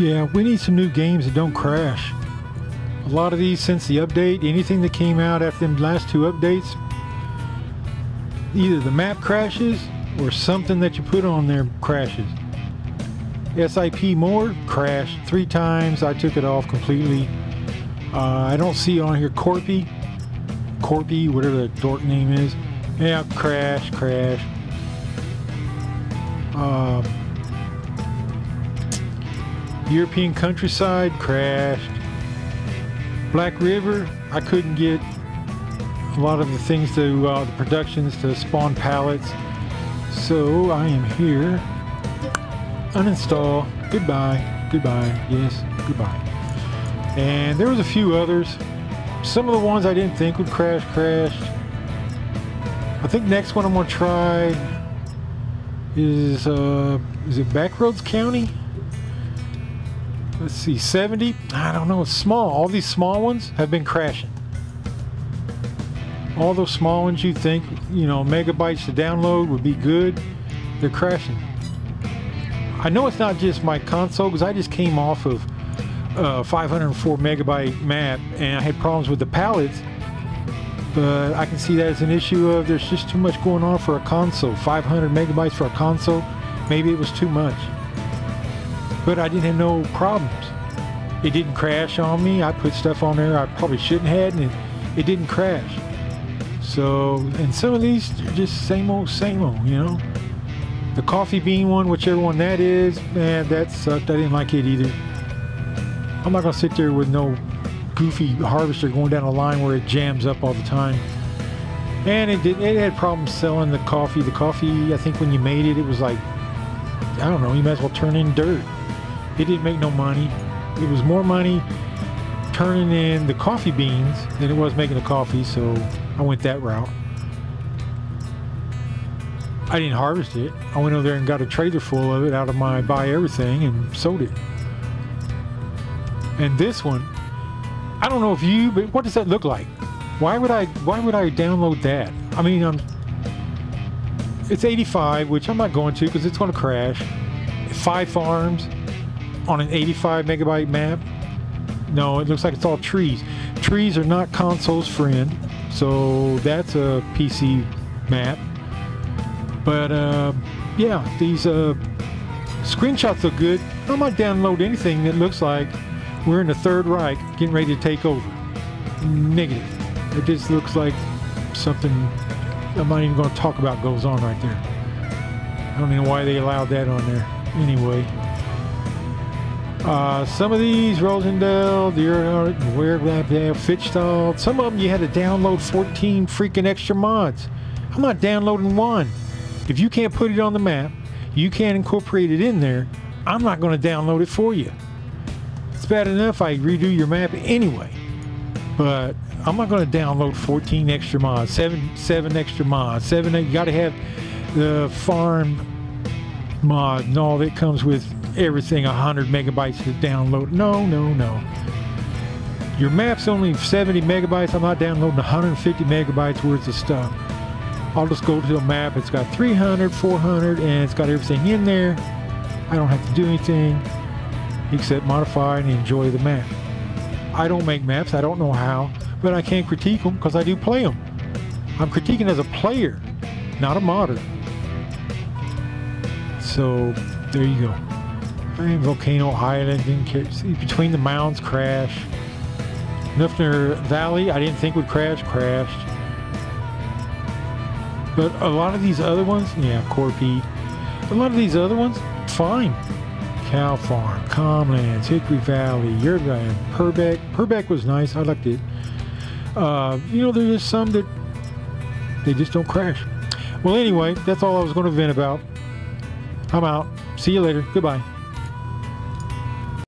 Yeah, we need some new games that don't crash. A lot of these since the update, anything that came out after the last two updates, either the map crashes or something that you put on there crashes. SIP more crashed three times. I took it off completely. Uh, I don't see on here Corpy, Corpy, whatever the dork name is. Yeah, crash, crash. Um, European countryside crashed. Black River, I couldn't get a lot of the things to uh, the productions to spawn pallets. So I am here. Uninstall. Goodbye. Goodbye. Yes. Goodbye. And there was a few others. Some of the ones I didn't think would crash crashed. I think next one I'm gonna try is uh is it Backroads County? Let's see, 70. I don't know. It's small. All these small ones have been crashing. All those small ones you think, you know, megabytes to download would be good, they're crashing. I know it's not just my console because I just came off of uh, a 504 megabyte map and I had problems with the pallets. But I can see that as an issue of there's just too much going on for a console. 500 megabytes for a console, maybe it was too much but I didn't have no problems. It didn't crash on me. I put stuff on there I probably shouldn't have, and it didn't crash. So, and some of these are just same old, same old, you know. The coffee bean one, whichever one that is, man, that sucked. I didn't like it either. I'm not gonna sit there with no goofy harvester going down a line where it jams up all the time. And it did. It had problems selling the coffee. The coffee, I think, when you made it, it was like, I don't know. You might as well turn in dirt. It didn't make no money. It was more money turning in the coffee beans than it was making the coffee, so I went that route. I didn't harvest it. I went over there and got a trailer full of it out of my buy everything and sold it. And this one, I don't know if you, but what does that look like? Why would I why would I download that? I mean, I'm it's 85, which I'm not going to because it's going to crash. Five farms, on an 85 megabyte map. No, it looks like it's all trees. Trees are not console's friend, so that's a PC map. But uh, yeah, these uh, screenshots look good. I might download anything that looks like we're in the Third Reich getting ready to take over. Negative. It just looks like something I'm not even going to talk about goes on right there. I don't know why they allowed that on there. Anyway. Uh, some of these, Rosendale, Deer, Where Fitzstall, some of them you had to download 14 freaking extra mods. I'm not downloading one. If you can't put it on the map, you can't incorporate it in there, I'm not going to download it for you. It's bad enough I redo your map anyway. But I'm not going to download 14 extra mods, seven seven extra mods, seven. You got to have the farm mod and all that comes with everything 100 megabytes to download. No, no, no. Your map's only 70 megabytes. I'm not downloading 150 megabytes worth of stuff. I'll just go to the map. It's got 300, 400, and it's got everything in there. I don't have to do anything except modify and enjoy the map. I don't make maps. I don't know how, but I can't critique them because I do play them. I'm critiquing as a player, not a modder. So there you go. Volcano Island, between the mounds, crash. Nuffner Valley, I didn't think would crash, crashed. But a lot of these other ones, yeah, Corpy. A lot of these other ones, fine. Cow Farm, Comlands, Hickory Valley, Yerland, Purbeck. Purbeck was nice, I liked it. Uh, you know, there's just some that they just don't crash. Well, anyway, that's all I was going to vent about. I'm out. See you later. Goodbye.